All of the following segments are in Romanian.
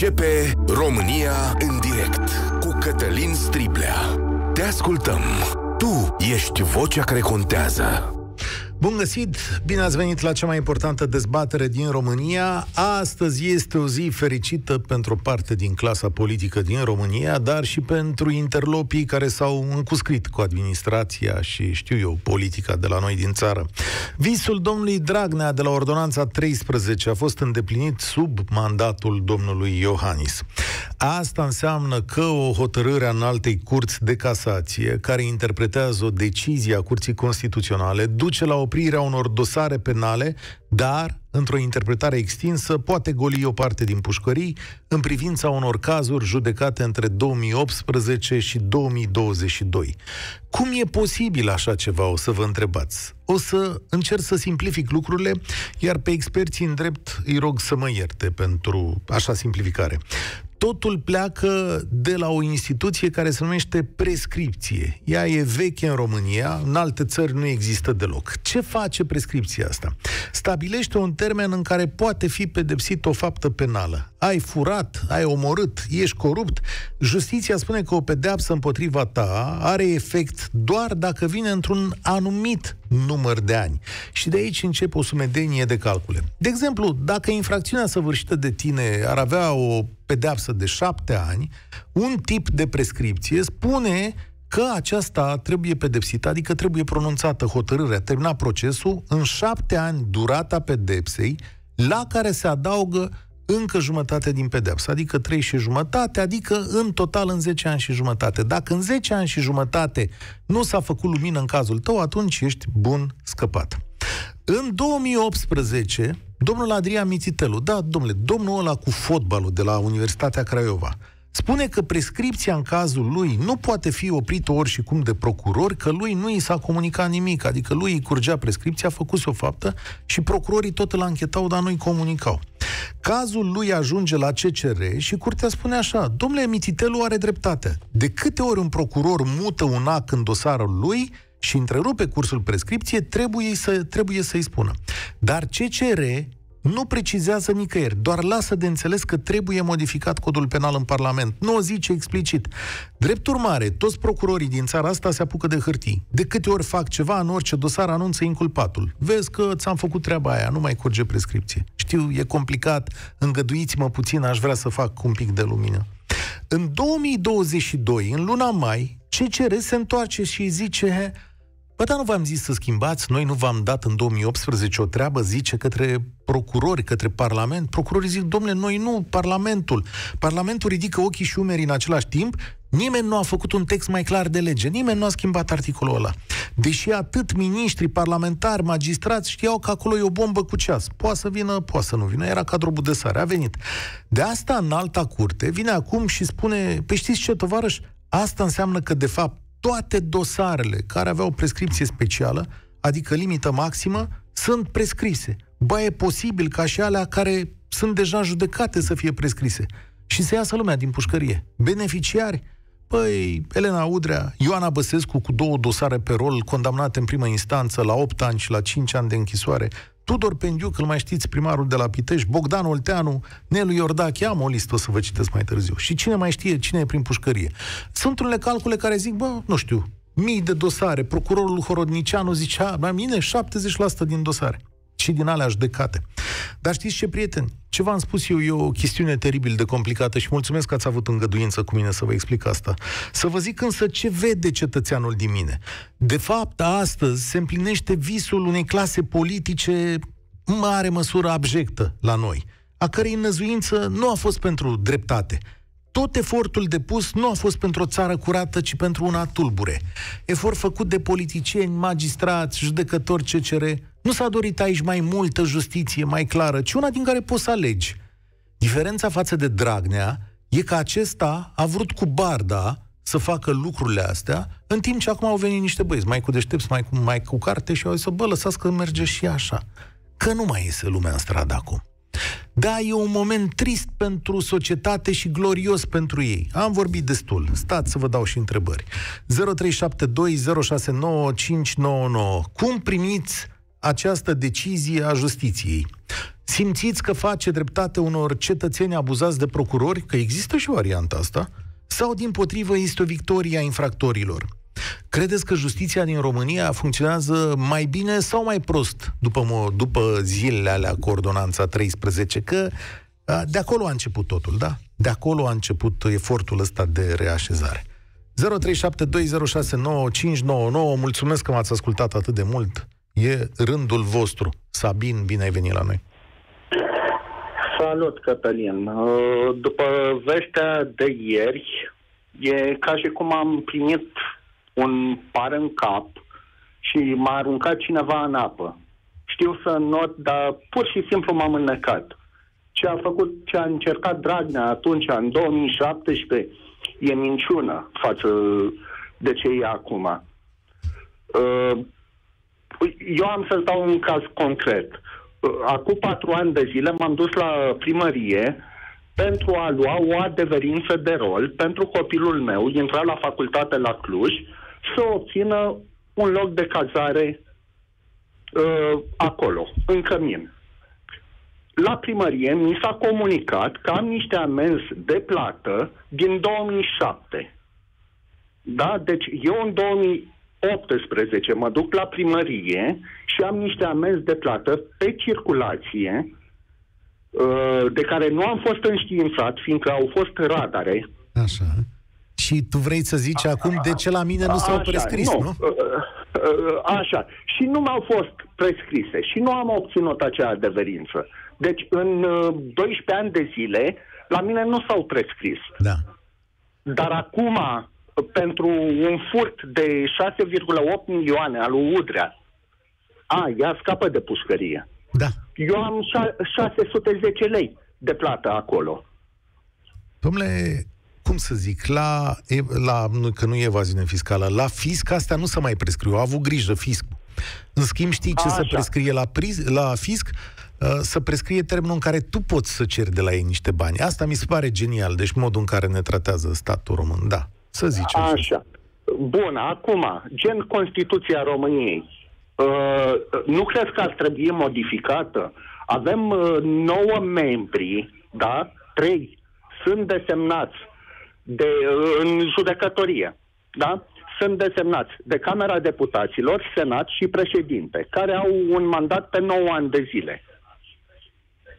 Începe România în direct cu Cătălin Striblea. Te ascultăm. Tu ești vocea care contează. Bun găsit! Bine ați venit la cea mai importantă dezbatere din România. Astăzi este o zi fericită pentru o parte din clasa politică din România, dar și pentru interlopii care s-au încuscrit cu administrația și, știu eu, politica de la noi din țară. Visul domnului Dragnea de la Ordonanța 13 a fost îndeplinit sub mandatul domnului Iohannis. Asta înseamnă că o hotărâre a altei curți de casație, care interpretează o decizie a Curții Constituționale, duce la oprirea unor dosare penale, dar, într-o interpretare extinsă, poate goli o parte din pușcării în privința unor cazuri judecate între 2018 și 2022. Cum e posibil așa ceva, o să vă întrebați? O să încerc să simplific lucrurile, iar pe experții în drept îi rog să mă ierte pentru așa simplificare totul pleacă de la o instituție care se numește prescripție. Ea e veche în România, în alte țări nu există deloc. Ce face prescripția asta? Stabilește un termen în care poate fi pedepsit o faptă penală. Ai furat, ai omorât, ești corupt, justiția spune că o pedeapsă împotriva ta are efect doar dacă vine într-un anumit număr de ani. Și de aici începe o sumedenie de calcule. De exemplu, dacă infracțiunea săvârșită de tine ar avea o pedeapsă de șapte ani, un tip de prescripție spune că aceasta trebuie pedepsită, adică trebuie pronunțată hotărârea, termina procesul în șapte ani durata pedepsei, la care se adaugă încă jumătate din pedeapsă, adică 3 și jumătate, adică în total în 10 ani și jumătate. Dacă în 10 ani și jumătate nu s-a făcut lumină în cazul tău, atunci ești bun scăpat. În 2018, domnul Adrian Mițitelu, da, domnule, domnul ăla cu fotbalul de la Universitatea Craiova, spune că prescripția în cazul lui nu poate fi oprită ori și cum de procurori, că lui nu i s-a comunicat nimic, adică lui îi curgea prescripția, a făcut o faptă și procurorii tot îl anchetau, dar nu-i comunicau. Cazul lui ajunge la CCR și curtea spune așa, domnule Mititelu are dreptate. De câte ori un procuror mută un ac în dosarul lui și întrerupe cursul prescripție, trebuie, să, trebuie să-i spună. Dar CCR nu precizează nicăieri, doar lasă de înțeles că trebuie modificat codul penal în Parlament. Nu o zice explicit. Drept urmare, toți procurorii din țara asta se apucă de hârtii. De câte ori fac ceva, în orice dosar anunță inculpatul. Vezi că ți-am făcut treaba aia, nu mai curge prescripție. Știu, e complicat, îngăduiți-mă puțin, aș vrea să fac un pic de lumină. În 2022, în luna mai, CCR se întoarce și zice Bă, dar nu v-am zis să schimbați, noi nu v-am dat în 2018 o treabă, zice, către procurori, către Parlament. Procurorii zic, domnule, noi nu, Parlamentul. Parlamentul ridică ochii și umerii în același timp, nimeni nu a făcut un text mai clar de lege, nimeni nu a schimbat articolul ăla. Deși atât miniștri, parlamentari, magistrați știau că acolo e o bombă cu ceas. Poate să vină, poate să nu vină, era cadrul de sare, a venit. De asta, în alta curte, vine acum și spune, păi știți ce, tovarăș, asta înseamnă că, de fapt, toate dosarele care aveau prescripție specială, adică limită maximă, sunt prescrise. Ba, e posibil ca și alea care sunt deja judecate să fie prescrise. Și să iasă lumea din pușcărie. Beneficiari? Păi, Elena Udrea, Ioana Băsescu cu două dosare pe rol, condamnate în primă instanță la 8 ani și la 5 ani de închisoare, Tudor Pendiuc, îl mai știți, primarul de la Pitești, Bogdan Olteanu, Nelu Iordache, am o listă, o să vă citesc mai târziu. Și cine mai știe cine e prin pușcărie. Sunt unele calcule care zic, bă, nu știu, mii de dosare. Procurorul Horodnicianu zicea, la mine 70% din dosare și din alea judecate. Dar știți ce, prieteni? Ce v-am spus eu e o chestiune teribil de complicată și mulțumesc că ați avut îngăduință cu mine să vă explic asta. Să vă zic însă ce vede cetățeanul din mine. De fapt, astăzi se împlinește visul unei clase politice în mare măsură abjectă la noi, a cărei năzuință nu a fost pentru dreptate, tot efortul depus nu a fost pentru o țară curată, ci pentru una tulbure. Efort făcut de politicieni, magistrați, judecători CCR. Nu s-a dorit aici mai multă justiție, mai clară, ci una din care poți să alegi. Diferența față de Dragnea e că acesta a vrut cu barda să facă lucrurile astea, în timp ce acum au venit niște băieți mai cu deștepți, mai cu, mai cu carte și au zis, bă, lăsați că merge și așa. Că nu mai iese lumea în stradă acum. Da, e un moment trist pentru societate și glorios pentru ei. Am vorbit destul. Stați să vă dau și întrebări. 0372069599. Cum primiți această decizie a justiției? Simțiți că face dreptate unor cetățeni abuzați de procurori, că există și varianta asta, sau din potrivă este o victorie a infractorilor? Credeți că justiția din România funcționează mai bine sau mai prost după, după zilele alea cu ordonanța 13? Că de acolo a început totul, da? De acolo a început efortul ăsta de reașezare. 0372069599. Mulțumesc că m-ați ascultat atât de mult. E rândul vostru. Sabin, bine ai venit la noi. Salut, Cătălin. Uh, după vestea de ieri, e ca și cum am primit un par în cap și m-a aruncat cineva în apă. Știu să not, dar pur și simplu m-am înnecat. Ce a făcut, ce a încercat Dragnea atunci, în 2017, e minciună față de ce e acum. Uh, eu am să-ți dau un caz concret. Uh, acum patru ani de zile m-am dus la primărie pentru a lua o adeverință de rol pentru copilul meu, intra la facultate la Cluj, să obțină un loc de cazare uh, acolo, în cămin. La primărie mi s-a comunicat că am niște amenzi de plată din 2007. Da? Deci eu în 2018 mă duc la primărie și am niște amenzi de plată pe circulație uh, de care nu am fost înștiințat, fiindcă au fost radare. Așa. Și tu vrei să zici a, acum de ce la mine nu s-au prescris, nu? nu? Uh, uh, așa. Și nu m-au fost prescrise și nu am obținut acea adeverință. Deci în 12 ani de zile la mine nu s-au prescris. Da. Dar acum, pentru un furt de 6,8 milioane al lui Udrea, a, ea scapă de pușcărie. Da. Eu am 610 lei de plată acolo. Domnule, cum să zic, la, la că nu e evaziune fiscală, la fisc astea nu se mai prescriu, au avut grijă fiscul. În schimb, știi ce se prescrie la, priz, la fisc? Uh, să prescrie termenul în care tu poți să ceri de la ei niște bani. Asta mi se pare genial, deci modul în care ne tratează statul român. Da, să zicem. Așa. Bun, acum, gen Constituția României. Uh, nu cred că ar trebui modificată? Avem uh, nouă membri, da? Trei sunt desemnați de, în judecătorie, da? Sunt desemnați de Camera Deputaților, Senat și președinte, care au un mandat pe 9 ani de zile.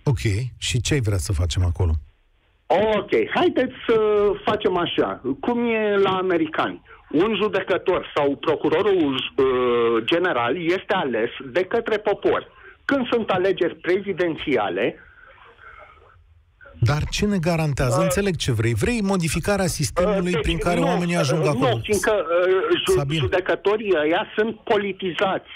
Ok. Și ce ai vrea să facem acolo? Ok. Haideți să facem așa. Cum e la americani? Un judecător sau procurorul uh, general este ales de către popor. Când sunt alegeri prezidențiale, dar ce ne garantează? Uh, Înțeleg ce vrei. Vrei modificarea sistemului uh, deci, prin care nu, oamenii ajung uh, acolo? Nu, fiindcă uh, ju- judecătorii ăia sunt politizați.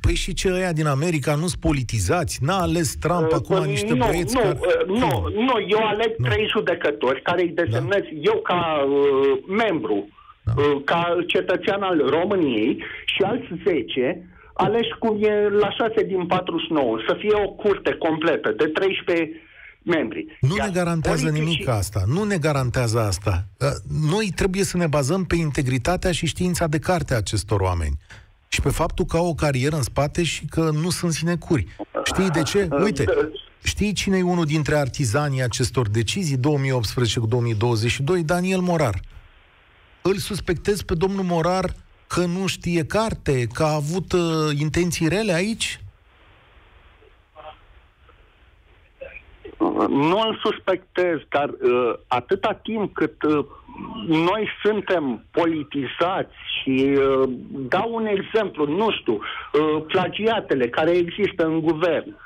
Păi și ce ăia din America nu sunt politizați? N-a ales Trump uh, acum uh, niște nu, băieți nu, care... Uh, nu, nu, eu aleg nu. trei judecători care îi desemnez da. eu ca uh, membru, da. uh, ca cetățean al României și alți 10 aleși cum e la 6 din 49, să fie o curte completă de 13 membri. Nu Iar ne garantează politicii... nimic asta. Nu ne garantează asta. Uh, noi trebuie să ne bazăm pe integritatea și știința de carte a acestor oameni și pe faptul că au o carieră în spate și că nu sunt sinecuri. Știi de ce? Uite, știi cine e unul dintre artizanii acestor decizii 2018 cu 2022? Daniel Morar. Îl suspectez pe domnul Morar că nu știe carte, că a avut uh, intenții rele aici? Nu îl suspectez, dar uh, atâta timp cât uh, noi suntem politizați și uh, dau un exemplu, nu știu, uh, plagiatele care există în guvern,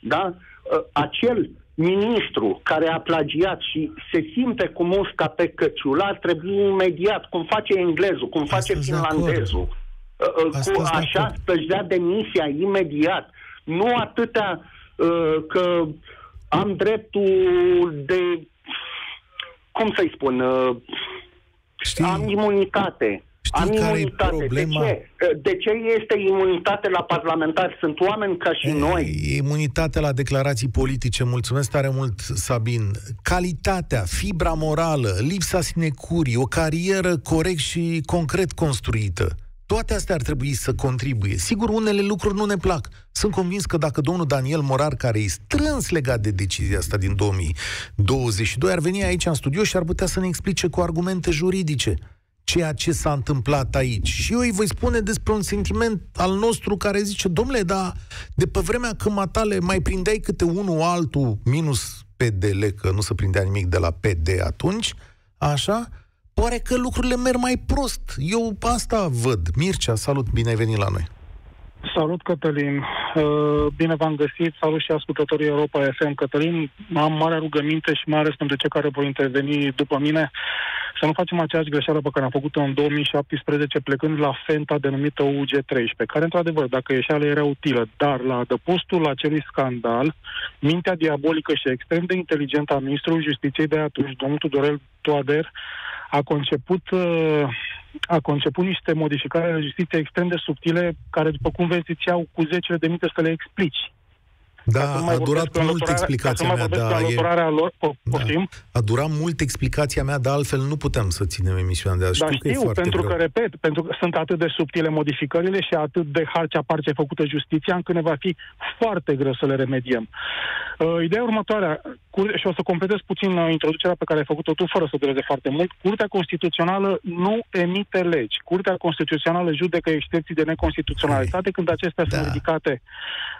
da? Uh, acel ministru care a plagiat și se simte cu musca pe căciul ar trebui imediat, cum face englezul, cum face Astăzi finlandezul, uh, uh, cu așa să-și dea demisia imediat. Nu atâtea uh, că am dreptul de cum să-i spun, uh, Știi, am imunitate. Știi am care imunitate. E problema? De ce? Uh, de ce este imunitate la parlamentari? Sunt oameni ca și e, noi. Imunitate la declarații politice. Mulțumesc tare mult, Sabin. Calitatea, fibra morală, lipsa sinecurii, o carieră corect și concret construită Toate astea ar trebui să contribuie. Sigur, unele lucruri nu ne plac. Sunt convins că dacă domnul Daniel Morar, care e strâns legat de decizia asta din 2022, ar veni aici în studio și ar putea să ne explice cu argumente juridice ceea ce s-a întâmplat aici. Și eu îi voi spune despre un sentiment al nostru care zice, domnule, dar de pe vremea când matale mai prindeai câte unul altul minus PDL, că nu se prindea nimic de la PD atunci, așa, pare că lucrurile merg mai prost. Eu asta văd. Mircea, salut, bine ai venit la noi. Salut, Cătălin. Uh, bine v-am găsit. Salut și ascultătorii Europa FM. Cătălin, am mare rugăminte și mai ales pentru cei care vor interveni după mine să nu facem aceeași greșeală pe care am făcut-o în 2017 plecând la fenta denumită UG13, care într-adevăr, dacă ieșeala era utilă, dar la adăpostul acelui scandal, mintea diabolică și extrem de inteligentă a ministrului justiției de atunci, domnul Tudorel Toader, a conceput, uh, a conceput niște modificări în justiție extrem de subtile, care, după cum vezi, îți iau cu zecile de minute să le explici. Da, a durat mult explicația mea, da. E... Lor, o, da. A durat mult explicația mea, dar altfel nu putem să ținem emisiunea de azi. Da, știu, știu că pentru greu. că, repet, pentru că sunt atât de subtile modificările și atât de harcea parce făcută justiția, încât ne va fi foarte greu să le remediem. Uh, ideea următoarea, și o să completez puțin uh, introducerea pe care ai făcut-o tu, fără să dureze foarte mult. Curtea Constituțională nu emite legi. Curtea Constituțională judecă excepții de neconstituționalitate când acestea da. sunt ridicate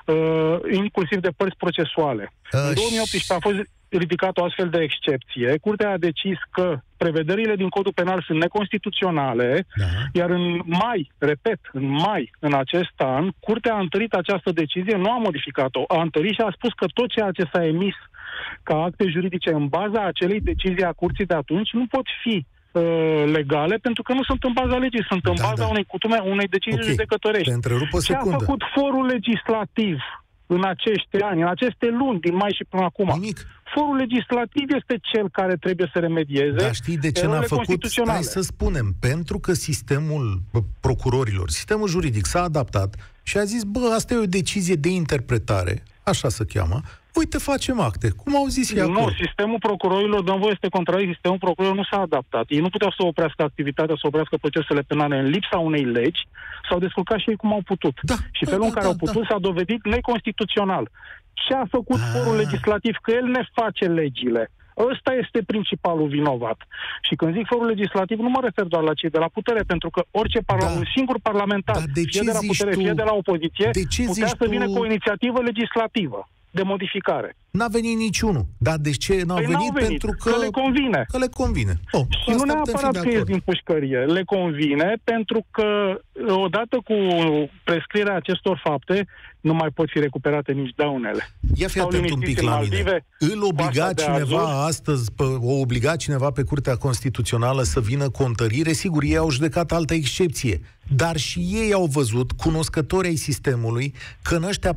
uh, inclusiv de părți procesuale. Uh, în 2018 a fost ridicat o astfel de excepție. Curtea a decis că prevederile din codul penal sunt neconstituționale, da. iar în mai, repet, în mai în acest an, Curtea a întărit această decizie, nu a modificat-o, a întărit și a spus că tot ceea ce s-a emis ca acte juridice în baza acelei decizii a curții de atunci nu pot fi uh, legale pentru că nu sunt în baza legii, sunt în da, baza da. unei cutume, unei decizii okay. judecătorești. Ce a făcut forul legislativ în acești ani, în aceste luni, din mai și până acum? Nimic. Forul legislativ este cel care trebuie să remedieze. Dar știi de ce n-a făcut? Stai să spunem. Pentru că sistemul procurorilor, sistemul juridic s-a adaptat și a zis, bă, asta e o decizie de interpretare, așa se cheamă, uite, facem acte. Cum au zis ei Nu, sistemul procurorilor, dăm voie să te contradic, sistemul procurorilor nu s-a adaptat. Ei nu puteau să oprească activitatea, să oprească procesele penale în lipsa unei legi, s-au descurcat și ei cum au putut. Da, și da, felul da, în care da, au putut da. s-a dovedit neconstituțional. Ce a făcut ah. forul legislativ? Că el ne face legile. Ăsta este principalul vinovat. Și când zic forul legislativ, nu mă refer doar la cei de la putere, pentru că orice parlament, da. un singur parlamentar, da, de fie de la putere, tu? fie de la opoziție, de ce putea să vină cu o inițiativă legislativă de modificare. N-a venit niciunul. Dar de ce n-au păi venit? venit? Pentru că... că le convine. Că le convine. Oh, și nu neapărat că e din pușcărie. Le convine pentru că odată cu prescrierea acestor fapte nu mai pot fi recuperate nici daunele. Ia fi atent un pic la Maldive, mine. Îl obliga cineva azul. astăzi, pe, o obliga cineva pe Curtea Constituțională să vină cu întărire. Sigur, ei au judecat altă excepție. Dar și ei au văzut, cunoscători ai sistemului, că în ăștia 4-5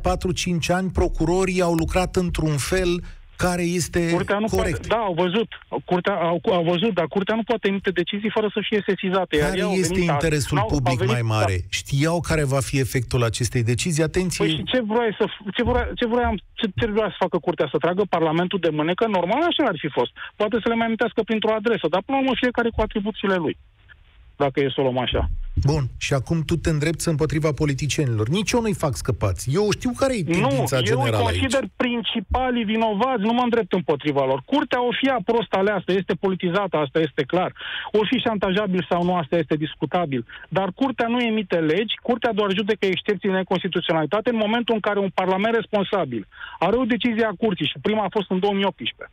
ani procurorii au lucrat într-un fel care este curtea nu corect. Poate, da, au văzut. Curtea, au, au văzut, dar curtea nu poate emite decizii fără să fie sesizate. Care iar este interesul a, public venit, mai mare? Da. Știau care va fi efectul acestei decizii? Atenție! Păi și ce vrei să, ce vrea, ce vrea, ce, ce vrea să facă curtea? Să tragă Parlamentul de mânecă? Normal așa ar fi fost. Poate să le mai amintească printr-o adresă, dar până la urmă fiecare cu atribuțiile lui dacă e să o luăm așa. Bun, și acum tu te îndrepți împotriva politicienilor. Nici eu nu-i fac scăpați. Eu știu care e tendința nu, generală eu îi consider aici. principalii vinovați, nu mă îndrept împotriva lor. Curtea o fi a prost aleasă, este politizată, asta este clar. O fi șantajabil sau nu, asta este discutabil. Dar curtea nu emite legi, curtea doar judecă excepții de neconstituționalitate în momentul în care un parlament responsabil are o decizie a curții, și prima a fost în 2018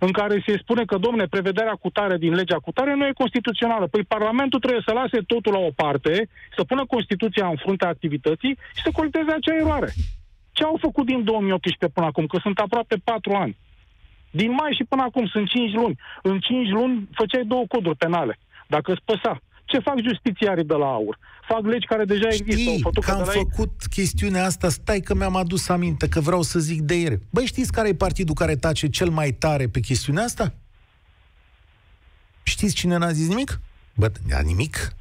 în care se spune că, domne, prevederea cutare din legea cutare nu e constituțională. Păi Parlamentul trebuie să lase totul la o parte, să pună Constituția în fruntea activității și să colecteze acea eroare. Ce au făcut din 2018 până acum? Că sunt aproape patru ani. Din mai și până acum sunt cinci luni. În cinci luni făceai două coduri penale. Dacă îți păsa. Ce fac justițiarii de la aur? Fac legi care deja Știi există. că am făcut ei... chestiunea asta, stai că mi-am adus aminte, că vreau să zic de ieri. Băi, știți care e partidul care tace cel mai tare pe chestiunea asta? Știți cine n-a zis nimic? Bă, nimic?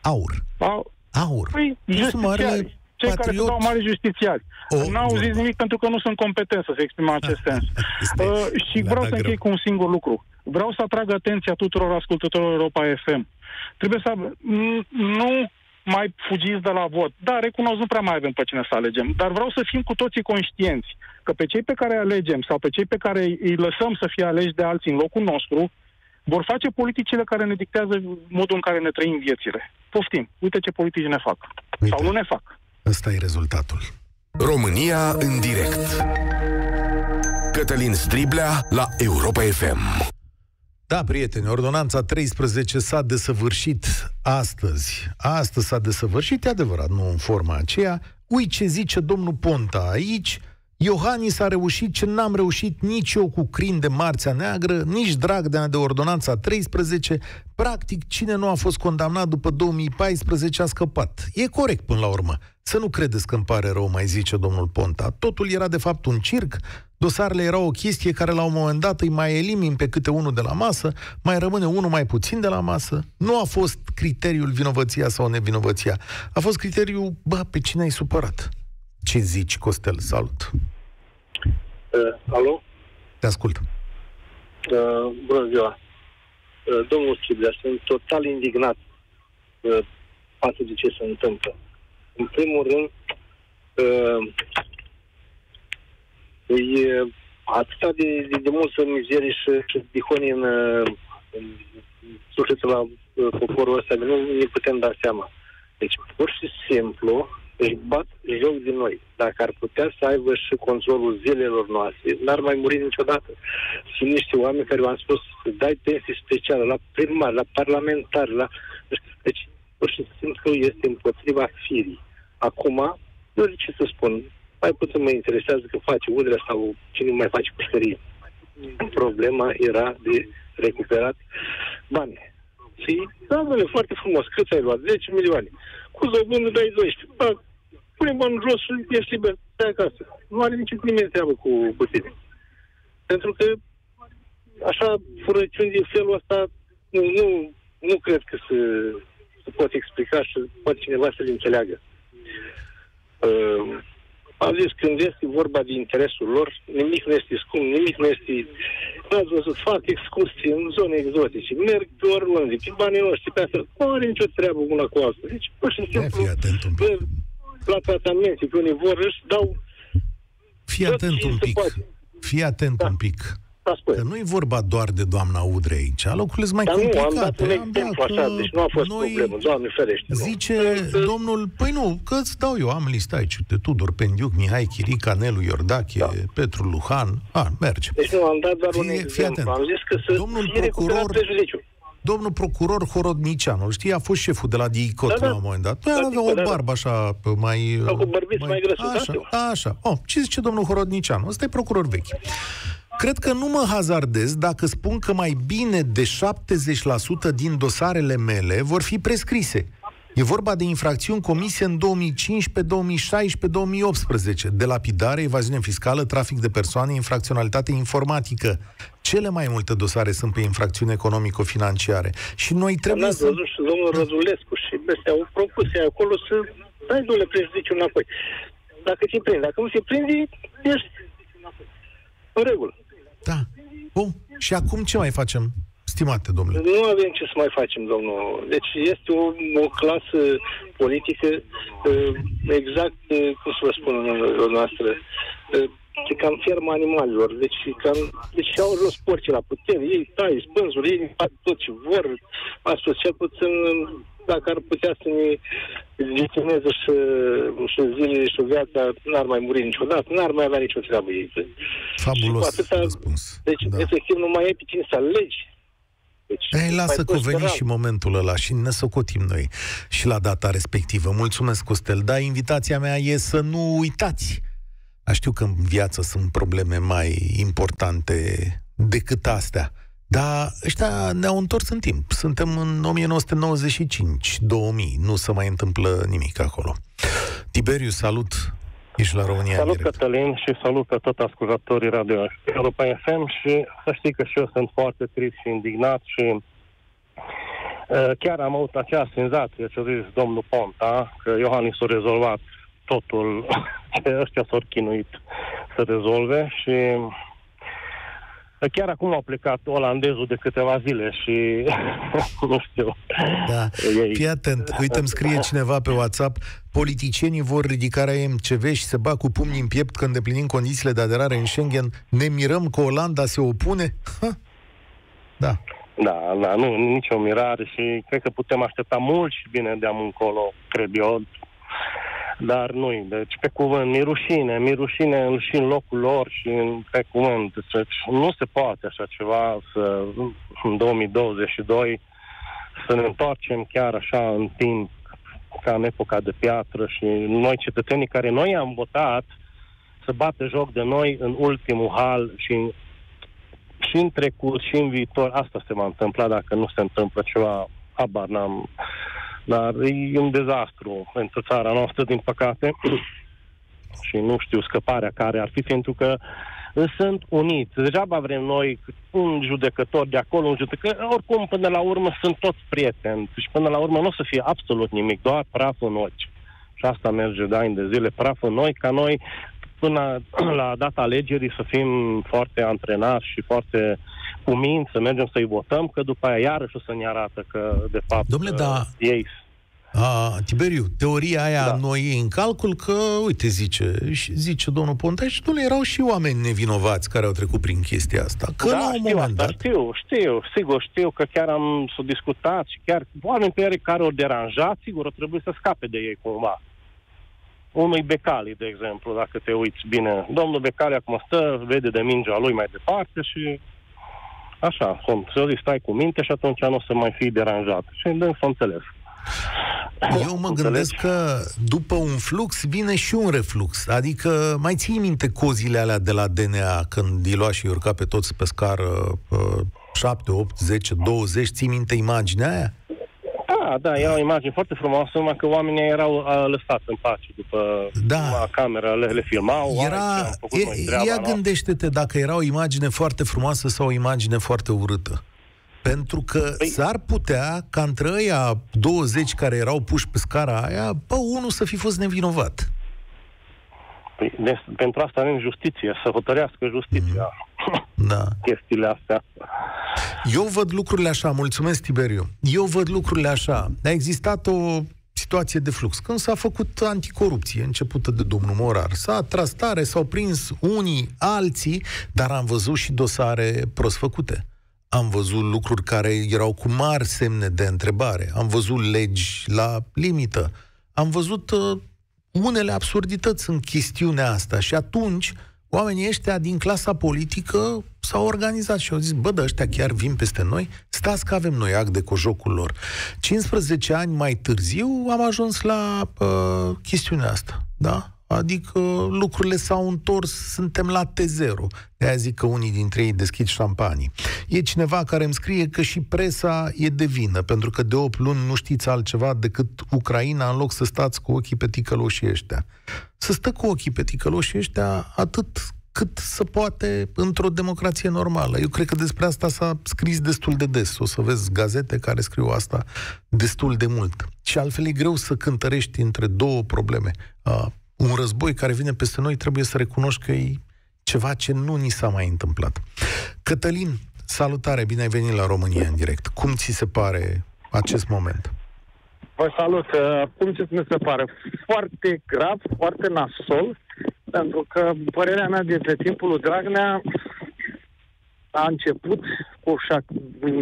Aur. Au... Aur. Păi, justițiari. Cei patriot... care se dau mari justițiari. Oh, N-au zis nimic pentru că nu sunt competenți să se exprime în acest sens. uh, și vreau să închei cu un singur lucru. Vreau să atrag atenția tuturor ascultătorilor Europa FM. Trebuie să... Nu mai fugiți de la vot. Da, recunosc, nu prea mai avem pe cine să alegem, dar vreau să fim cu toții conștienți că pe cei pe care îi alegem sau pe cei pe care îi lăsăm să fie aleși de alții în locul nostru, vor face politicile care ne dictează modul în care ne trăim viețile. Poftim, uite ce politici ne fac. Uite. Sau nu ne fac. Ăsta e rezultatul. România în direct. Cătălin Striblea la Europa FM. Da, prieteni, ordonanța 13 s-a desăvârșit astăzi. Astăzi s-a desăvârșit, e adevărat, nu în forma aceea. Ui ce zice domnul Ponta aici, Iohannis a reușit ce n-am reușit nici eu cu crin de Marțea Neagră, nici Dragnea de Ordonanța 13. Practic, cine nu a fost condamnat după 2014 a scăpat. E corect până la urmă. Să nu credeți că îmi pare rău, mai zice domnul Ponta. Totul era de fapt un circ, dosarele erau o chestie care la un moment dat îi mai elimin pe câte unul de la masă, mai rămâne unul mai puțin de la masă. Nu a fost criteriul vinovăția sau nevinovăția. A fost criteriul, bă, pe cine ai supărat. Ce zici, Costel? Salut! Uh, alo? Te ascult. Uh, bună ziua. Uh, domnul Schiblea, sunt total indignat uh, față de ce se întâmplă. În primul rând, uh, e atâta de, de, de multă mizerie și, și dihoni în, uh, în sufletul la uh, poporul ăsta, nu ne putem da seama. Deci, pur și simplu, își bat joc din noi. Dacă ar putea să aibă și controlul zilelor noastre, n-ar mai muri niciodată. Sunt niște oameni care au spus dai pensii speciale la primar, la parlamentar, la... Deci, pur și simplu este împotriva firii. Acum, nu știu ce să spun, mai puțin mă interesează că face udrea sau cine mai face pușcărie. Problema era de recuperat bani. Și, da, foarte frumos, cât ai luat? 10 milioane. Cu zăbândă dai 12. Da, pune bani jos și ești liber, stai acasă. Nu are nici nimeni treabă cu, cu tine. Pentru că așa, furăciuni de felul ăsta, nu, nu, nu cred că se, se poate explica și poate cineva să-l înțeleagă. Uh, am zis, când este vorba de interesul lor, nimic nu este scump, nimic nu este... Nu ați văzut, fac excursii în zone exotice, merg pe oriunde, pe banii noștri, pe asta, nu are nicio treabă una cu asta. Deci, pur și simplu, la tratamente, pe unii vor, își dau... Fii atent un pic. Fii atent da. un pic. Că nu e vorba doar de doamna Udre aici, lucrurile sunt mai Dar complicate. nu, am dat un exemplu așa, deci nu a fost noi... problemă, doamne ferește. Zice nu. domnul, păi nu, că îți dau eu, am lista aici, de Tudor Pendiuc, Mihai Chirica, Nelu Iordache, da. Petru Luhan, a, merge. Deci nu, am dat doar fie, un exemplu, am zis că să domnul fie procuror, Domnul procuror Horodnicianu, știi, a fost șeful de la DICOT da, da. la un moment dat. Păi avea o da, da. barbă așa mai... Cu bărbiți mai, mai grăsă, Așa, așa. Oh, ce zice domnul Horodnicianu? Ăsta e procuror vechi. Cred că nu mă hazardez dacă spun că mai bine de 70% din dosarele mele vor fi prescrise. E vorba de infracțiuni comise în 2015, 2016, 2018, de lapidare, evaziune fiscală, trafic de persoane, infracționalitate informatică. Cele mai multe dosare sunt pe infracțiuni economico-financiare. Și noi trebuie să... văzut și domnul Rădulescu și ăstea au propus acolo să dai, domnule, prejudiciu înapoi. Dacă te prinde, dacă nu te prinde, ești în regulă. Da. Bun. Și acum ce mai facem, stimate domnule? Nu avem ce să mai facem, domnul. Deci este o, o clasă politică uh, exact, uh, cum să vă spun uh, noastră, e cam ferma animalelor. Deci, cam, deci au jos porci la putere. Ei tai spânzuri, ei fac tot ce vor. Astfel, cel puțin dacă ar putea să ne gestioneze și, și zilele și viața, n-ar mai muri niciodată, n-ar mai avea nicio treabă ei. Fabulos atâta, răspuns. Deci, da. efectiv, nu mai e pe cine să alegi. Deci, Ei, lasă că veni și momentul ăla și ne socotim noi și la data respectivă. Mulțumesc, Costel. Da, invitația mea e să nu uitați. A știu că în viață sunt probleme mai importante decât astea. Dar ăștia ne-au întors în timp. Suntem în 1995, 2000. Nu se mai întâmplă nimic acolo. Tiberiu, salut! Ești la România Salut, Cătălin, și salut pe tot ascultătorii Radio Europa FM și să știi că și eu sunt foarte trist și indignat și uh, chiar am avut acea senzație ce a zis domnul Ponta, că Iohannis a rezolvat totul ce ăștia s-au chinuit să rezolve și Chiar acum au plecat olandezul de câteva zile și nu știu. Da. Ei... Fii atent, uite, îmi scrie cineva pe WhatsApp, politicienii vor ridicarea MCV și se bat cu pumnii în piept când îndeplinim condițiile de aderare în Schengen. Ne mirăm că Olanda se opune? Ha? Da. Da, da, nu, nicio mirare și cred că putem aștepta mult și bine de am încolo, cred eu. Dar nu deci pe cuvânt, mi rușine, mi rușine și în locul lor și în, pe cuvânt. Deci, nu se poate așa ceva să, în 2022 să ne întoarcem chiar așa în timp ca în epoca de piatră și noi cetățenii care noi am votat să bată joc de noi în ultimul hal și și în trecut și în viitor asta se va întâmpla dacă nu se întâmplă ceva, habar n-am. Dar e un dezastru pentru țara noastră, din păcate, și nu știu scăparea care ar fi, pentru că sunt uniți. Degeaba vrem noi un judecător de acolo, un judecător, oricum până la urmă sunt toți prieteni și până la urmă nu o să fie absolut nimic, doar praf în ochi. Și asta merge de ani de zile, praf în noi, ca noi până la data alegerii să fim foarte antrenați și foarte cuminți, să mergem să-i votăm, că după aia iarăși o să ne arată că, de fapt, Domnule, da, uh, ei a, Tiberiu, teoria aia da. noi e în calcul că, uite, zice, zice domnul Ponta și domnule, erau și oameni nevinovați care au trecut prin chestia asta. Că da, la un știu moment asta, dat... Știu, știu, sigur, știu că chiar am s-o discutat și chiar oameni pe care au deranjat, sigur, o trebuie să scape de ei cumva unui Becali, de exemplu, dacă te uiți bine. Domnul Becali acum stă, vede de mingea lui mai departe și așa, sunt. Să zic, stai cu minte și atunci nu o să mai fii deranjat. Și dăm să înțeles. Eu mă gândesc că după un flux vine și un reflux. Adică mai ții minte cozile alea de la DNA când îi lua și urca pe toți pe scară uh, 7, 8, 10, 20, ții minte imaginea aia? Da, da, era o imagine foarte frumoasă, numai că oamenii erau uh, lăsați în pace după da. camera, le, le filmau. Era, e, ia gândește-te dacă era o imagine foarte frumoasă sau o imagine foarte urâtă. Pentru că păi... s-ar putea ca între ăia 20 care erau puși pe scara aia, bă, unul să fi fost nevinovat. Păi, de, pentru asta avem justiție, să hotărească justiția. Mm. Da. Chestiile astea. Eu văd lucrurile așa, mulțumesc Tiberiu. Eu văd lucrurile așa. A existat o situație de flux. Când s-a făcut anticorupție, începută de domnul Morar, s-a tras tare, s-au prins unii, alții, dar am văzut și dosare prost făcute. Am văzut lucruri care erau cu mari semne de întrebare. Am văzut legi la limită. Am văzut uh, unele absurdități în chestiunea asta și atunci oamenii ăștia din clasa politică s-au organizat și au zis, bă, de ăștia chiar vin peste noi, stați că avem noi act de cojocul lor. 15 ani mai târziu am ajuns la uh, chestiunea asta, da? Adică lucrurile s-au întors, suntem la T0. De aia zic că unii dintre ei deschid șampanii. E cineva care îmi scrie că și presa e de vină, pentru că de 8 luni nu știți altceva decât Ucraina, în loc să stați cu ochii pe ticăloșii ăștia. Să stă cu ochii pe ticăloșii ăștia atât cât să poate într-o democrație normală. Eu cred că despre asta s-a scris destul de des. O să vezi gazete care scriu asta destul de mult. Și altfel e greu să cântărești între două probleme un război care vine peste noi, trebuie să recunoști că e ceva ce nu ni s-a mai întâmplat. Cătălin, salutare, bine ai venit la România în direct. Cum ți se pare acest moment? Vă salut. Uh, cum ți se pare? Foarte grav, foarte nasol, pentru că părerea mea despre timpul lui Dragnea a început cu o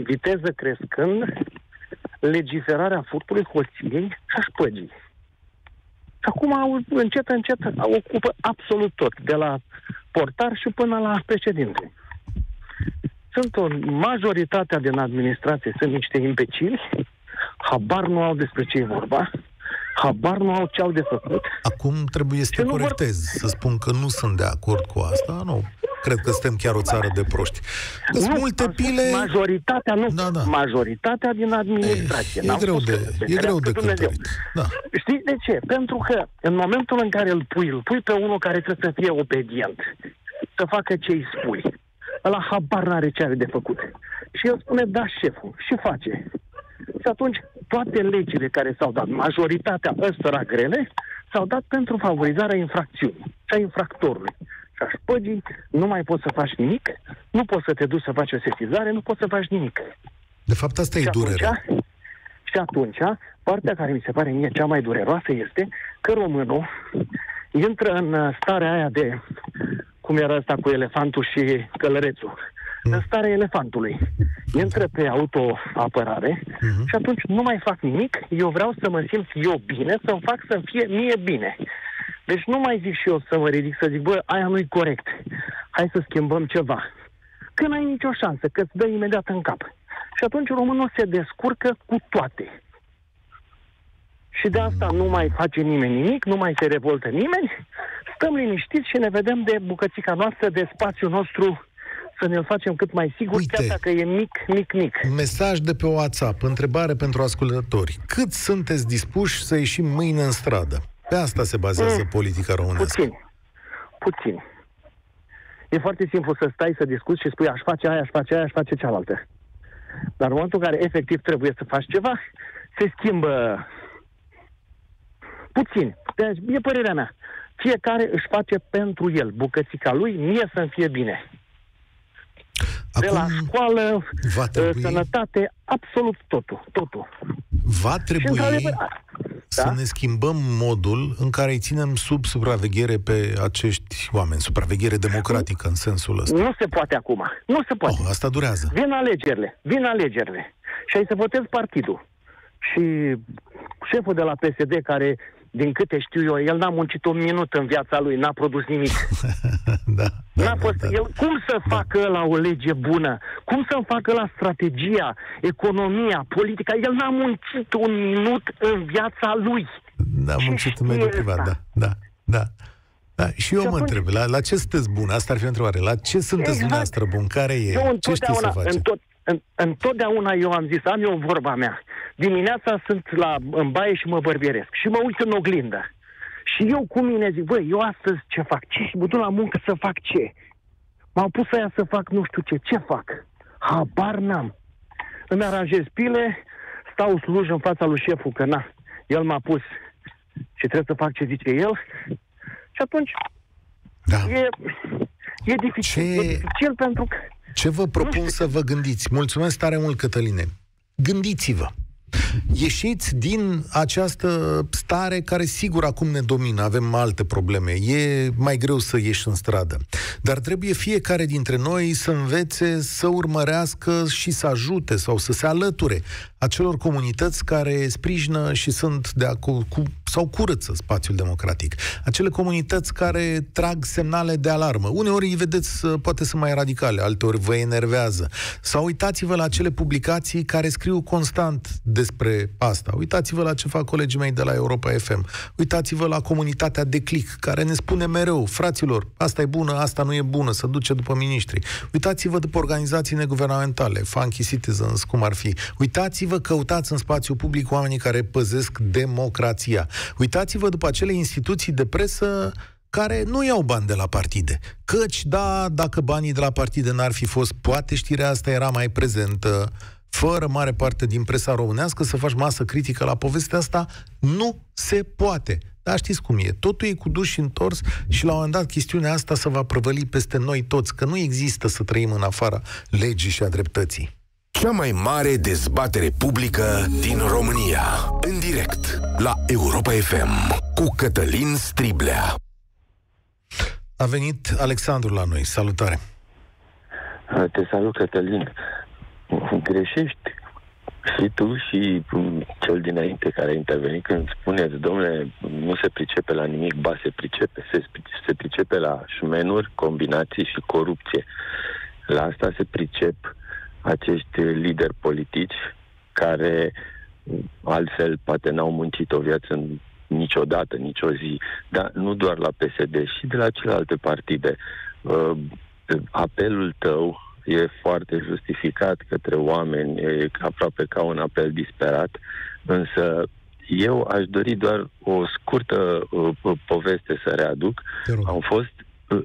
viteză crescând legiferarea furtului, hoției și a șpăgii. Și acum, încet, încet, ocupă absolut tot, de la portar și până la președinte. Sunt o majoritatea din administrație, sunt niște imbecili, habar nu au despre ce e vorba, habar nu au ce au de făcut. Acum trebuie să te corectez, vor... să spun că nu sunt de acord cu asta, nu. Cred că suntem chiar o țară de proști. Sunt multe pile... Majoritatea, nu. Da, da. Majoritatea din administrație. E, e greu de, e greu de cântărit. Da. Știi de ce? Pentru că în momentul în care îl pui, îl pui pe unul care trebuie să fie obedient, să facă ce îi spui. Ăla habar n-are ce are de făcut. Și el spune, da, șeful, și face. Și atunci, toate legile care s-au dat, majoritatea ăstora grele, s-au dat pentru favorizarea infracțiunii și a infractorului. Și ca șpăgii, nu mai poți să faci nimic, nu poți să te duci să faci o sesizare, nu poți să faci nimic. De fapt, asta și e durerea. Atunci, și atunci, partea care mi se pare mie cea mai dureroasă este că românul intră în uh, starea aia de, cum era asta cu elefantul și călărețul, mm. în starea elefantului. Intră pe autoapărare Mhm. și atunci nu mai fac nimic, eu vreau să mă simt eu bine, să-mi fac să fie mie bine. Deci nu mai zic și eu să mă ridic să zic, bă, aia nu-i corect, hai să schimbăm ceva. Că n-ai nicio șansă, că îți dă imediat în cap. Și atunci românul se descurcă cu toate. Și de asta nu mai face nimeni nimic, nu mai se revoltă nimeni, stăm liniștiți și ne vedem de bucățica noastră, de spațiul nostru, să ne-l facem cât mai sigur, Uite. chiar dacă e mic, mic, mic. Mesaj de pe WhatsApp, întrebare pentru ascultători. Cât sunteți dispuși să ieșim mâine în stradă? Pe asta se bazează Mm. politica românească. Puțin. Puțin. E foarte simplu să stai să discuți și spui aș face aia, aș face aia, aș face cealaltă. Dar în momentul în care efectiv trebuie să faci ceva, se schimbă puțin. Deci, e părerea mea. Fiecare își face pentru el bucățica lui, mie să-mi fie bine. De la Acum școală, va ă, trebui, sănătate, absolut totul. Totul. va Și trebui într-adevăr, să da? ne schimbăm modul în care îi ținem sub supraveghere pe acești oameni, supraveghere democratică în sensul ăsta. nu se poate acum. Nu se poate. Oh, asta durează. Vin alegerile, vin alegerile. Și ai să votezi partidul. Și șeful de la PSD, care, din câte știu eu, el n-a muncit un minut în viața lui, n-a produs nimic. da, da, N-a da, fost, da. el, cum să facă la o lege bună? Cum să facă la strategia, economia, politica? El n-a muncit un minut în viața lui. Da, am Ce muncit în știe mediul privat, da, ăsta? da, da. Da, și eu Și mă atunci- întreb, la, la ce sunteți bun? Asta ar fi o întrebare. La ce sunteți Exact. dumneavoastră bun? Care e? Eu Ce știți să întotdeauna, faceți? în tot, în, întotdeauna eu am zis, am eu vorba mea. Dimineața sunt la, în baie și mă bărbieresc și mă uit în oglindă. Și eu cu mine zic, băi, eu astăzi ce fac? Ce? Și mă duc la muncă să fac ce? M-au pus aia să fac nu știu ce. Ce fac? Habar n-am. Îmi aranjez pile, stau sluj în fața lui șeful, că na, el m-a pus și trebuie să fac ce zice el. Și atunci Da. e, e dificil. Ce- E dificil pentru că Ce vă propun să vă gândiți? Mulțumesc tare mult, Cătăline. Gândiți-vă. Ieșiți din această stare care sigur acum ne domină, avem alte probleme, e mai greu să ieși în stradă. Dar trebuie fiecare dintre noi să învețe să urmărească și să ajute sau să se alăture acelor comunități care sprijină și sunt de acord cu sau curăță spațiul democratic. Acele comunități care trag semnale de alarmă. Uneori îi vedeți, uh, poate sunt mai radicale, alteori vă enervează. Sau uitați-vă la acele publicații care scriu constant despre asta. Uitați-vă la ce fac colegii mei de la Europa FM. Uitați-vă la comunitatea de click, care ne spune mereu, fraților, asta e bună, asta nu e bună, să duce după miniștri. Uitați-vă după organizații neguvernamentale, Funky Citizens, cum ar fi. Uitați-vă, căutați în spațiu public oamenii care păzesc democrația. Uitați-vă după acele instituții de presă care nu iau bani de la partide. Căci, da, dacă banii de la partide n-ar fi fost, poate știrea asta era mai prezentă, fără mare parte din presa românească, să faci masă critică la povestea asta, nu se poate. Dar știți cum e, totul e cu dus și întors și la un moment dat chestiunea asta se va prăvăli peste noi toți, că nu există să trăim în afara legii și a dreptății. Cea mai mare dezbatere publică din România. În direct la Europa FM cu Cătălin Striblea. A venit Alexandru la noi, salutare! Te salut, Cătălin. Greșești și tu și um, cel dinainte care a intervenit când spuneți, domnule, nu se pricepe la nimic, ba se pricepe. Se, se pricepe la șmenuri, combinații și corupție. La asta se pricep acești lideri politici care altfel poate n-au muncit o viață în niciodată, nicio zi, dar nu doar la PSD, și de la celelalte partide. Uh, apelul tău e foarte justificat către oameni, e aproape ca un apel disperat, însă eu aș dori doar o scurtă uh, poveste să readuc. Te rog. Am fost uh,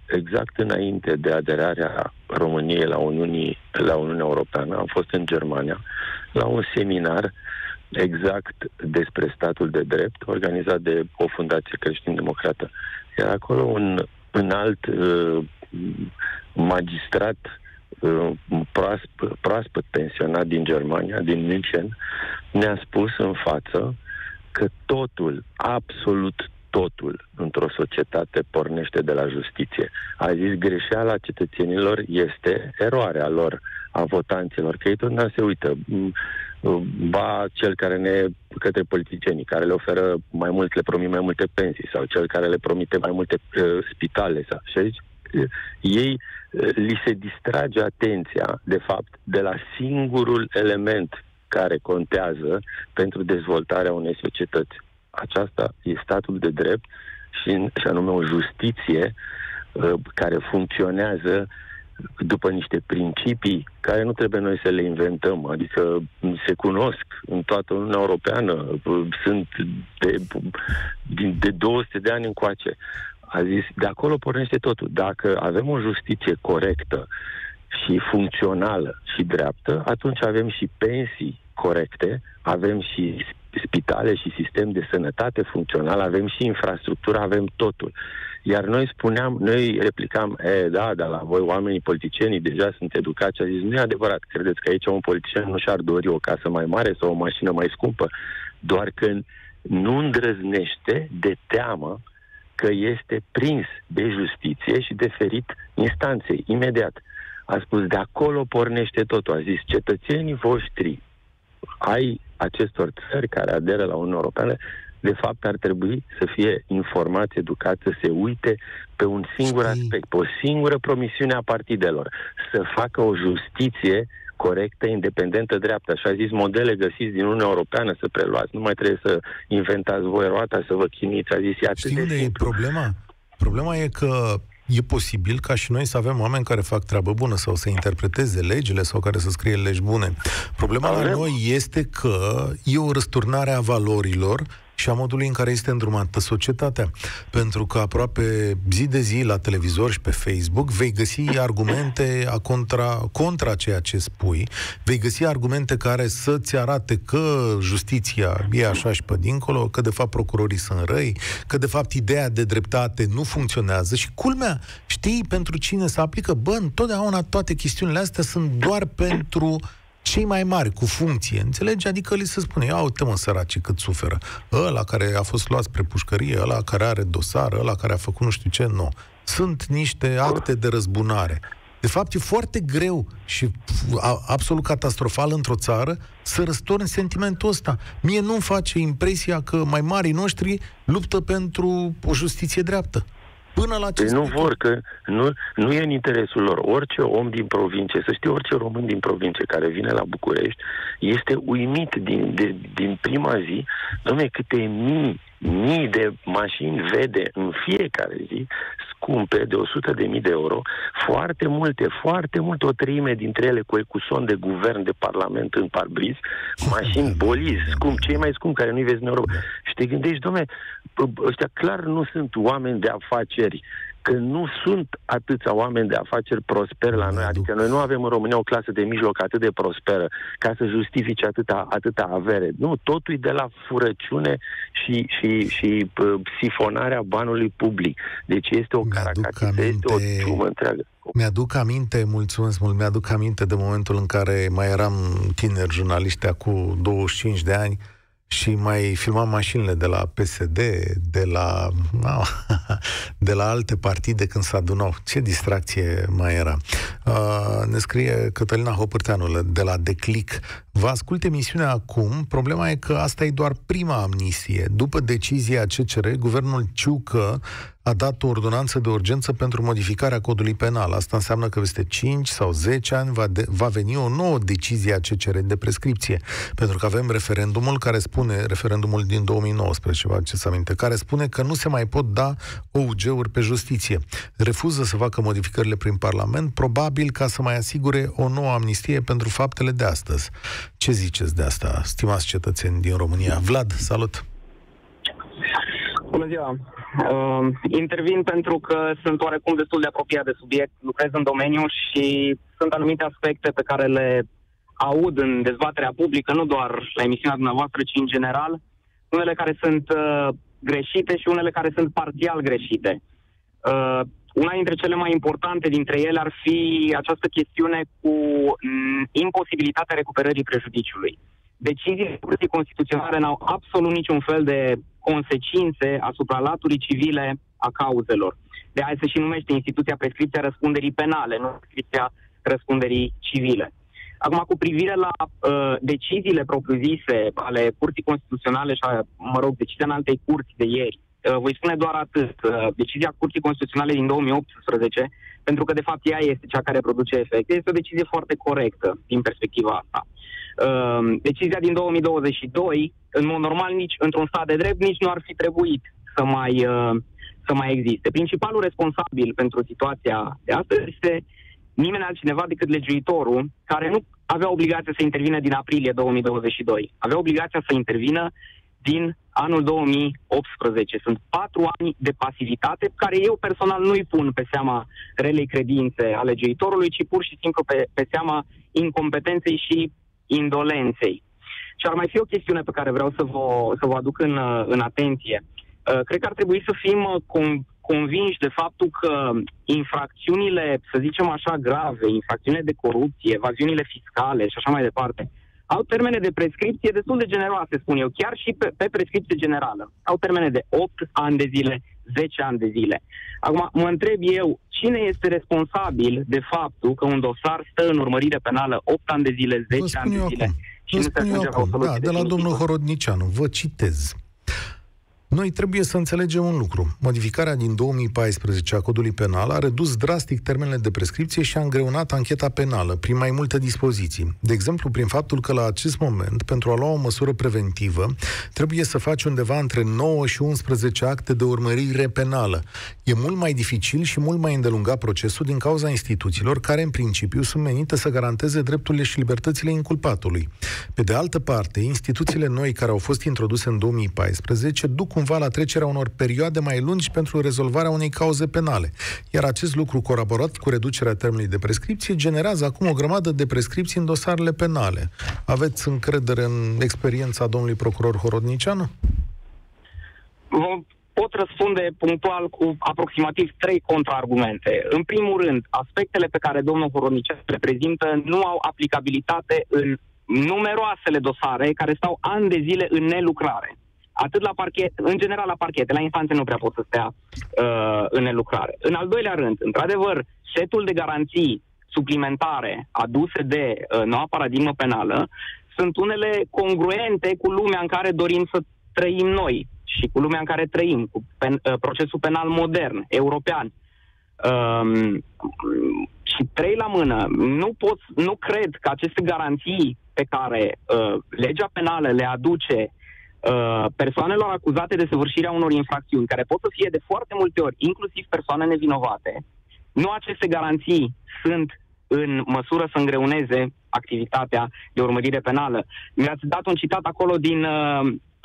exact înainte de aderarea României la, Uniunii, la Uniunea Europeană, am fost în Germania la un seminar exact despre statul de drept organizat de o fundație creștin-democrată. Era acolo un înalt uh, magistrat uh, proaspăt, proaspăt pensionat din Germania, din München, ne-a spus în față că totul, absolut totul într-o societate pornește de la justiție. A zis greșeala cetățenilor este eroarea lor, a votanților, că ei tot se uită. Ba cel care ne, către politicienii, care le oferă mai mult, le promit mai multe pensii, sau cel care le promite mai multe uh, spitale. Sau, și aici uh, ei uh, li se distrage atenția, de fapt, de la singurul element care contează pentru dezvoltarea unei societăți aceasta e statul de drept și, și anume o justiție uh, care funcționează după niște principii care nu trebuie noi să le inventăm, adică se cunosc în toată Uniunea Europeană, sunt de, de 200 de ani încoace. A zis, de acolo pornește totul. Dacă avem o justiție corectă și funcțională și dreaptă, atunci avem și pensii corecte, avem și spitale și sistem de sănătate funcțional, avem și infrastructură, avem totul. Iar noi spuneam, noi replicam, e, da, dar la voi oamenii politicienii deja sunt educați. A zis, nu e adevărat, credeți că aici un politician nu și-ar dori o casă mai mare sau o mașină mai scumpă, doar că nu îndrăznește de teamă că este prins de justiție și de ferit instanței, imediat. A spus, de acolo pornește totul. A zis, cetățenii voștri ai acestor țări care aderă la Uniunea Europeană, de fapt ar trebui să fie informați, educați, să se uite pe un singur Știi. aspect, pe o singură promisiune a partidelor, să facă o justiție corectă, independentă, dreaptă. Așa zis, modele găsiți din Uniunea Europeană să preluați. Nu mai trebuie să inventați voi roata, să vă chiniți. A zis, e atât Știi de unde simplu. e problema? Problema e că e posibil ca și noi să avem oameni care fac treabă bună sau să interpreteze legile sau care să scrie legi bune. Problema la noi este că e o răsturnare a valorilor și a modului în care este îndrumată societatea. Pentru că aproape zi de zi la televizor și pe Facebook vei găsi argumente a contra, contra ceea ce spui, vei găsi argumente care să-ți arate că justiția e așa și pe dincolo, că de fapt procurorii sunt răi, că de fapt ideea de dreptate nu funcționează și culmea, știi pentru cine se aplică? Bă, întotdeauna toate chestiunile astea sunt doar pentru cei mai mari, cu funcție, înțelegi? Adică li se spune, ia uite mă săraci cât suferă. Ăla care a fost luat spre pușcărie, ăla care are dosar, ăla care a făcut nu știu ce, nu. Sunt niște acte de răzbunare. De fapt, e foarte greu și a, absolut catastrofal într-o țară să răstorni sentimentul ăsta. Mie nu-mi face impresia că mai marii noștri luptă pentru o justiție dreaptă. Până la ce păi nu vor, că nu, nu e în interesul lor. Orice om din provincie, să știi, orice român din provincie care vine la București, este uimit din, de, din prima zi, domne, câte mii, mii de mașini vede în fiecare zi, scumpe, de 100 de mii de euro, foarte multe, foarte multe, o treime dintre ele cu ecuson de guvern, de parlament în parbriz, mașini boliz, scump, cei mai scump care nu-i vezi în Europa. Și te gândești, domne, ăștia clar nu sunt oameni de afaceri, că nu sunt atâția oameni de afaceri prosperi la noi. Adică noi nu avem în România o clasă de mijloc atât de prosperă ca să justifice atâta, atâta avere. Nu, totul e de la furăciune și, și, și uh, sifonarea banului public. Deci este o caracatiță, este o ciumă întreagă. Mi-aduc aminte, mulțumesc mult, mi-aduc aminte de momentul în care mai eram tineri jurnaliști cu 25 de ani, și mai filmam mașinile de la PSD, de la, de la alte partide când se adunau. Ce distracție mai era. Uh, ne scrie Cătălina Hopârteanu de la Declic. Vă ascult emisiunea acum. Problema e că asta e doar prima amnistie. După decizia CCR, guvernul Ciucă a dat o ordonanță de urgență pentru modificarea codului penal. Asta înseamnă că peste 5 sau 10 ani va, de, va veni o nouă decizie a CCR de prescripție. Pentru că avem referendumul care spune, referendumul din 2019, vă aduceți aminte, care spune că nu se mai pot da OUG-uri pe justiție. Refuză să facă modificările prin Parlament, probabil ca să mai asigure o nouă amnistie pentru faptele de astăzi. Ce ziceți de asta, stimați cetățeni din România? Vlad, salut! Bună ziua! Uh, intervin pentru că sunt oarecum destul de apropiat de subiect, lucrez în domeniu și sunt anumite aspecte pe care le aud în dezbaterea publică, nu doar la emisiunea dumneavoastră, ci în general, unele care sunt uh, greșite și unele care sunt parțial greșite. Uh, Una dintre cele mai importante dintre ele ar fi această chestiune cu m, imposibilitatea recuperării prejudiciului. Deciziile Curții Constituționale n-au absolut niciun fel de consecințe asupra laturii civile a cauzelor. De aia se și numește instituția prescripția răspunderii penale, nu prescripția răspunderii civile. Acum, cu privire la uh, deciziile propriu-zise ale Curții Constituționale și, a, mă rog, decizia în altei curți de ieri, uh, voi spune doar atât. Uh, decizia Curții Constituționale din 2018, pentru că, de fapt, ea este cea care produce efecte, este o decizie foarte corectă din perspectiva asta. Uh, decizia din 2022, în mod normal, nici într-un stat de drept, nici nu ar fi trebuit să mai, uh, să mai existe. Principalul responsabil pentru situația de astăzi este nimeni altcineva decât legiuitorul, care nu avea obligația să intervină din aprilie 2022. Avea obligația să intervină din anul 2018. Sunt patru ani de pasivitate care eu personal nu-i pun pe seama relei credințe a legiuitorului, ci pur și simplu pe, pe seama incompetenței și indolenței. Și ar mai fi o chestiune pe care vreau să vă, să vă aduc în, în atenție. Uh, cred că ar trebui să fim uh, convinși de faptul că infracțiunile, să zicem așa, grave, infracțiunile de corupție, evaziunile fiscale și așa mai departe, au termene de prescripție destul de generoase, spun eu, chiar și pe, pe prescripție generală. Au termene de 8 ani de zile, 10 ani de zile. Acum, mă întreb eu, cine este responsabil de faptul că un dosar stă în urmărire penală 8 ani de zile, 10 ani de zile? Acum. Și nu se ajunge la o soluție da, de la domnul Horodnicianu. Vă citez. Noi trebuie să înțelegem un lucru. Modificarea din 2014 a codului penal a redus drastic termenele de prescripție și a îngreunat ancheta penală prin mai multe dispoziții. De exemplu, prin faptul că la acest moment, pentru a lua o măsură preventivă, trebuie să faci undeva între 9 și 11 acte de urmărire penală. E mult mai dificil și mult mai îndelungat procesul din cauza instituțiilor care, în principiu, sunt menite să garanteze drepturile și libertățile inculpatului. Pe de altă parte, instituțiile noi care au fost introduse în 2014 duc cumva la trecerea unor perioade mai lungi pentru rezolvarea unei cauze penale. Iar acest lucru, colaborat cu reducerea termenului de prescripție, generează acum o grămadă de prescripții în dosarele penale. Aveți încredere în experiența domnului procuror Horodnicianu? pot răspunde punctual cu aproximativ trei contraargumente. În primul rând, aspectele pe care domnul Horodnicianu le prezintă nu au aplicabilitate în numeroasele dosare care stau ani de zile în nelucrare atât la parchet, în general la parchete, la instanțe nu prea pot să stea uh, în lucrare. În al doilea rând, într-adevăr, setul de garanții suplimentare aduse de uh, noua paradigmă penală sunt unele congruente cu lumea în care dorim să trăim noi și cu lumea în care trăim, cu pen, uh, procesul penal modern, european. Um, și trei la mână, nu pot, nu cred că aceste garanții pe care uh, legea penală le aduce Uh, persoanelor acuzate de săvârșirea unor infracțiuni, care pot să fie de foarte multe ori, inclusiv persoane nevinovate, nu aceste garanții sunt în măsură să îngreuneze activitatea de urmărire penală. Mi-ați dat un citat acolo din uh,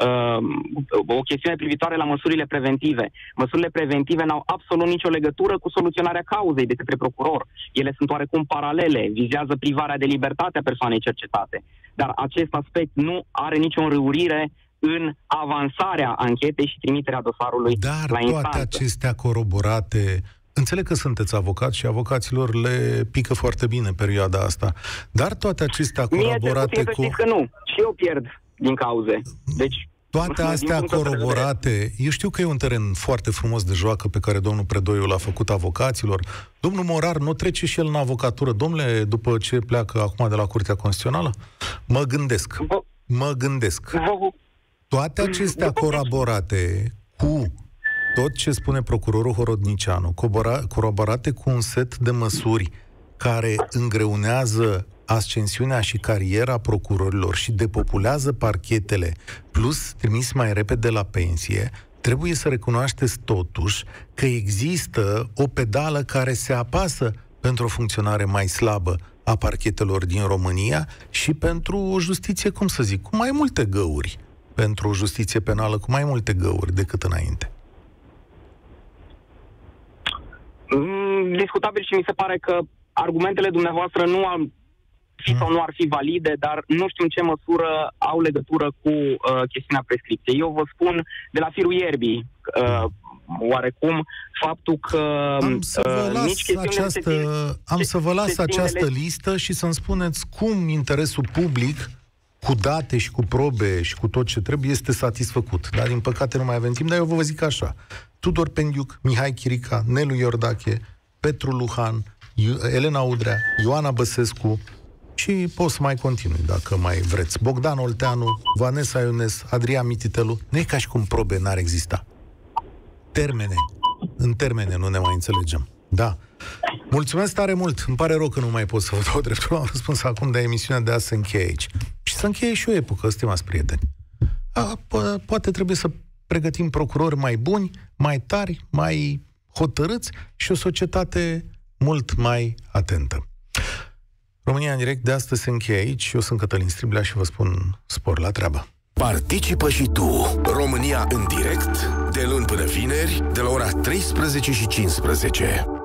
uh, o chestiune privitoare la măsurile preventive. Măsurile preventive n-au absolut nicio legătură cu soluționarea cauzei de către procuror. Ele sunt oarecum paralele, vizează privarea de libertate a persoanei cercetate. Dar acest aspect nu are nicio înrăurire în avansarea anchetei și trimiterea dosarului Dar la instanță. toate acestea coroborate Înțeleg că sunteți avocat și avocaților le pică foarte bine perioada asta. Dar toate acestea coroborate Mie, cu... că nu. Și eu pierd din cauze. Deci, toate astea coroborate, eu știu că e un teren foarte frumos de joacă pe care domnul Predoiu l-a făcut avocaților. Domnul Morar nu trece și el în avocatură, domnule, după ce pleacă acum de la Curtea Constituțională? Mă gândesc. Mă gândesc. Toate acestea coroborate cu tot ce spune procurorul Horodnicianu, coroborate cu un set de măsuri care îngreunează ascensiunea și cariera procurorilor și depopulează parchetele, plus trimis mai repede la pensie, trebuie să recunoașteți totuși că există o pedală care se apasă pentru o funcționare mai slabă a parchetelor din România și pentru o justiție, cum să zic, cu mai multe găuri pentru o justiție penală cu mai multe găuri decât înainte? Mm, discutabil și mi se pare că argumentele dumneavoastră nu ar fi sau nu ar fi valide, dar nu știu în ce măsură au legătură cu uh, chestiunea prescripției. Eu vă spun de la firul ierbii, uh, oarecum faptul că am să vă uh, las nici această, țin, am să vă las această țin listă și să-mi spuneți cum interesul public cu date și cu probe și cu tot ce trebuie este satisfăcut. Dar din păcate nu mai avem timp, dar eu vă zic așa. Tudor Pendiuc, Mihai Chirica, Nelu Iordache, Petru Luhan, Elena Udrea, Ioana Băsescu și pot să mai continui dacă mai vreți. Bogdan Olteanu, Vanessa Iones, Adrian Mititelu. Nu e ca și cum probe n-ar exista. Termene. În termene nu ne mai înțelegem. Da. Mulțumesc tare mult. Îmi pare rău că nu mai pot să vă dau dreptul la răspuns acum, de emisiunea de azi se încheie aici. Și să încheie și o epocă, stimați prieteni. A, po- poate trebuie să pregătim procurori mai buni, mai tari, mai hotărâți și o societate mult mai atentă. România în direct de astăzi se încheie aici. Eu sunt Cătălin Striblea și vă spun spor la treabă. Participă și tu. România în direct, de luni până vineri, de la ora 13 și 15.